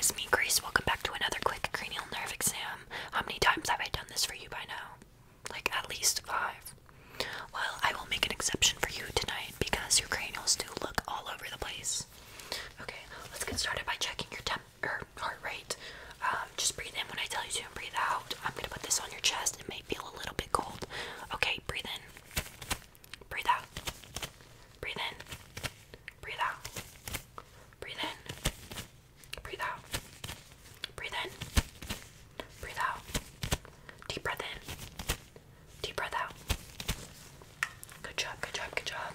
is me, Grace. Welcome back to another quick cranial nerve exam. How many times have I done this for you by now? Like at least five. Well, I will make an exception for you tonight because your cranials do look all over the place. Okay, let's get started by checking your temp or heart rate. Um, just breathe in when I tell you to and breathe out. I'm gonna put this on your chest. It may feel a little bit cold. Okay, breathe in. Breathe out. Breathe in. Breathe out. Breathe in. Breathe out. Breathe in. Breathe out. Deep breath in. Deep breath out. Good job, good job, good job.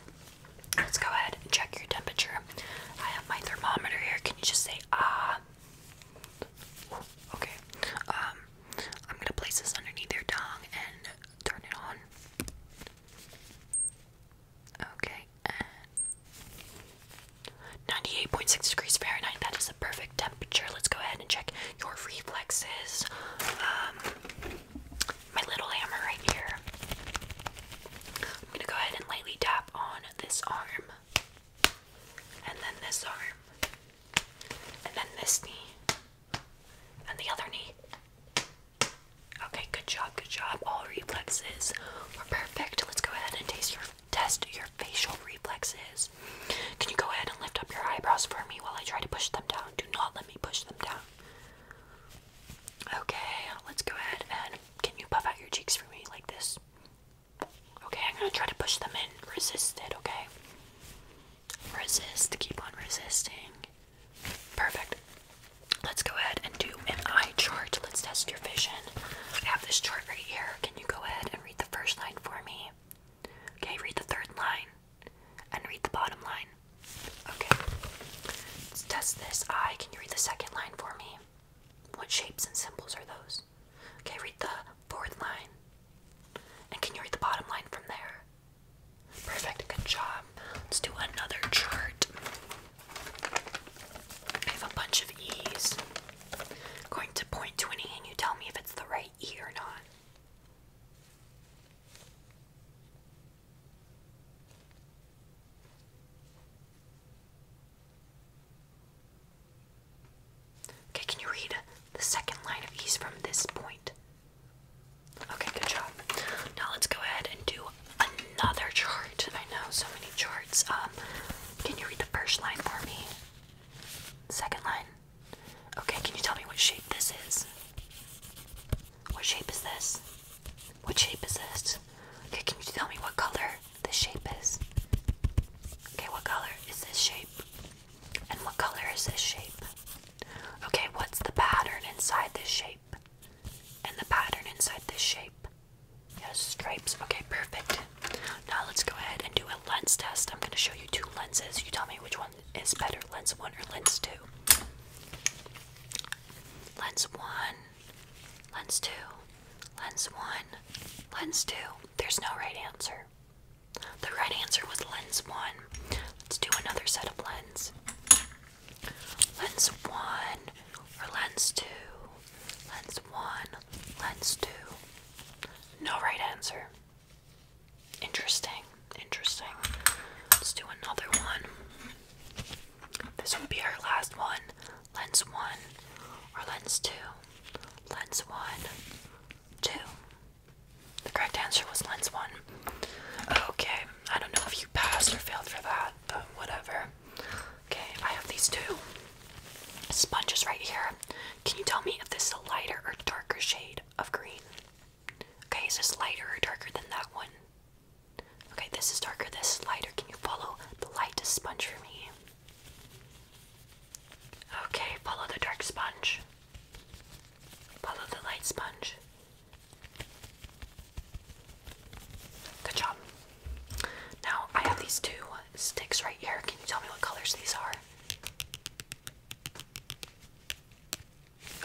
Let's go ahead and check your temperature. I have my thermometer here. Can you just say ah? Okay. Um, I'm gonna place this underneath your tongue and turn it on. Okay, 98.6 degrees Fahrenheit. That is the perfect temperature. Let's go ahead and check your reflexes. Um, my little hammer right here. I'm gonna go ahead and lightly tap on this arm, and then this arm, and then this knee, and the other knee. Okay, good job, good job. All reflexes were perfect. Let's go ahead and taste your test your facial reflexes. Can you go ahead and lift up your eyebrows for me while I try to push them down? Do not let me push them down. Okay, let's go ahead and can you puff out your cheeks for me like this? Okay, I'm gonna try to push them in. Resist it, okay? Resist, keep on resisting. Perfect. Let's go ahead and do an eye chart. Let's test your vision. I have this chart right here. Can you go ahead and read the first line for me? Okay, read the third line and read the bottom line. Okay. Let's test this eye. Can you read the second line for me? What shapes and symbols are those? Okay, read the fourth line. And can you read the bottom line from there? Perfect, good job. Let's do another chart. I have a bunch of E's. going to point to an E and you tell me if it's the right E or not. Okay, can you read the second line of E's from this point? Okay, good job. Now let's go ahead and do another chart. I know so many charts. Um, can you read the first line for me? Second line. Okay, can you tell me what shape this is? What shape is this? What shape is this? Okay, can you tell me what color this shape is? Okay, what color is this shape? And what color is this shape? Okay, what's the pattern inside this shape? And the pattern inside this shape? Yes, stripes. Okay, perfect. Now let's go ahead and do a lens test. I'm going to show you two lenses. You tell me which one is better, lens 1 or lens 2. Lens 1, lens 2, lens 1, lens 2. There's no right answer. The right answer was lens 1. Let's do another set of lens. Lens 1 or lens 2. Lens 1, lens 2. No right answer. Interesting, interesting. Let's do another one. This will be our last one. Lens 1 or lens 2. Lens 1, 2. The correct answer was lens 1. Okay, I don't know if you passed or failed for that, but whatever. Okay, I have these two sponges right here. Can you tell me if this is a lighter or darker shade of green? Okay, is this lighter or darker than that one? Okay, this is darker, this is lighter. Can you follow the light sponge for me? Okay, follow the dark sponge. Follow the light sponge. Good job. Now, I have these two sticks right here. Can you tell me what colors these are?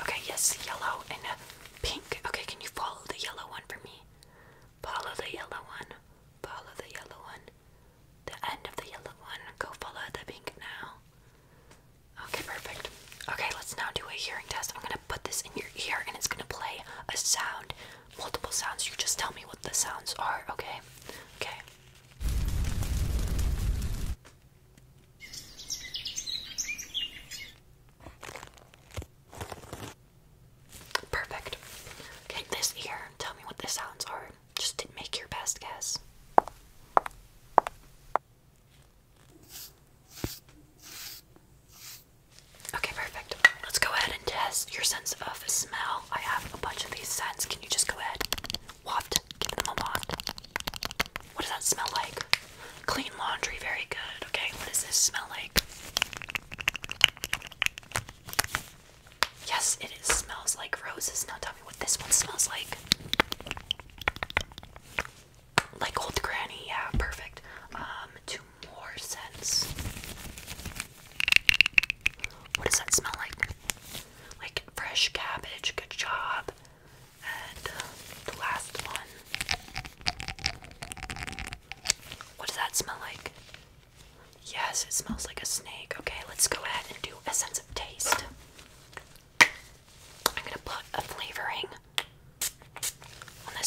Okay, yes, yellow and pink. Okay, can you follow the yellow one for me? Follow the yellow that smell like? Clean laundry, very good. Okay, what does this smell like? Yes, it is, smells like roses. Now tell me what this one smells like.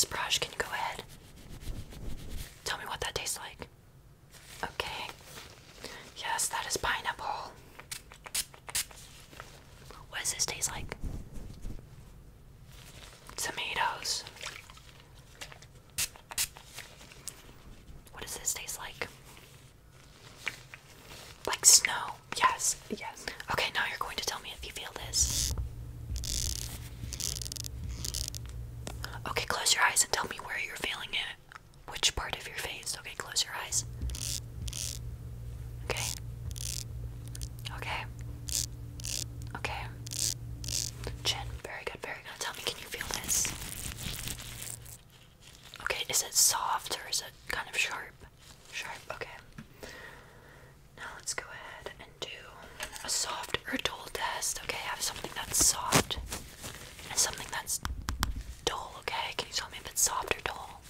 brush. Can eyes and tell me where you're feeling it. Which part of your face? Okay, close your eyes. Okay. Okay. Okay. Chin. Very good, very good. Tell me, can you feel this? Okay, is it soft or is it kind of sharp? Sharp, okay. Now let's go ahead and do a soft or dull test. Okay, I have something that's soft. soft or?